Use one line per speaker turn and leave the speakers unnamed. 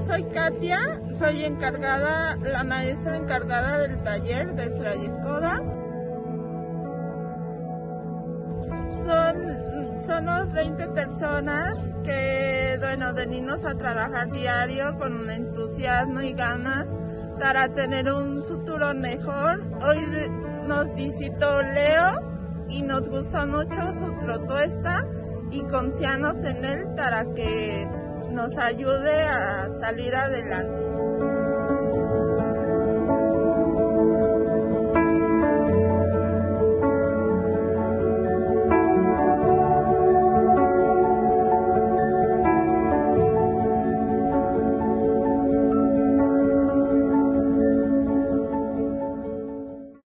Katia, soy encargada, la maestra encargada del taller de Skoda. Son, somos 20 personas que, bueno, venimos a trabajar diario con entusiasmo y ganas para tener un futuro mejor. Hoy nos visitó Leo y nos gustó mucho su propuesta y confiamos en él para que nos ayude a salir adelante.